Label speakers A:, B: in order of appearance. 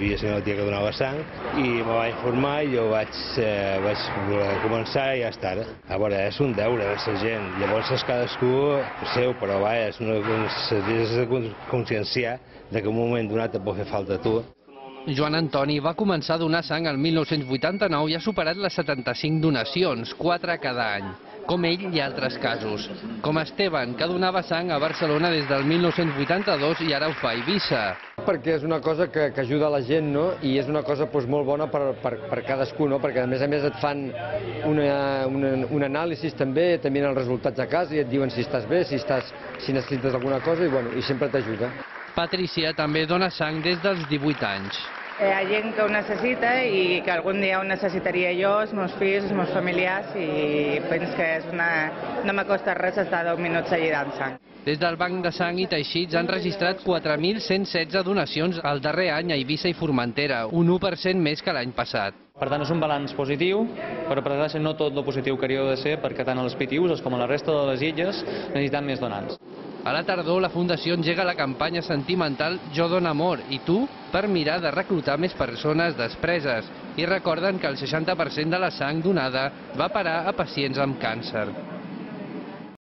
A: Havia una tia que donava sang i me va informar i jo vaig, eh, vaig començar i ja està. A veure, és un deure de la gent. Llavors és cadascú seu, però va, és una, és de conscienciar de que un moment donat et pot fer falta a tu.
B: Joan Antoni va començar a donar sang el 1989 i ha superat les 75 donacions, 4 cada any. Com ell i altres casos. Com Esteban, que donava sang a Barcelona des del 1982 i ara ho fa a Eivissa.
C: Perquè és una cosa que, que ajuda la gent, no? I és una cosa doncs, molt bona per, per, per cadascú, no? Perquè a més a més et fan una, una, un anàlisi també, també els resultats a casa i et diuen si estàs bé, si, estàs, si necessites alguna cosa i, bueno, i sempre t'ajuda.
B: Patricia també dona sang des dels 18 anys.
D: Hi ha gent que ho necessita i que algun dia ho necessitaria jo, els meus fills, els meus familiars i penso que és una... no m'acosta res estar 10 minuts allí dant sang.
B: Des del Banc de Sang i Teixits han registrat 4.116 donacions el darrer any a Eivissa i Formentera, un 1% més que l'any passat.
E: Per tant, és un balanç positiu, però per desgràcia no tot el positiu que hauria de ser, perquè tant a les PTUs com a la resta de les illes necessitem més donants.
B: A la tardor, la Fundació engega la campanya sentimental Jo dona amor i tu per mirar de reclutar més persones despreses i recorden que el 60% de la sang donada va parar a pacients amb càncer.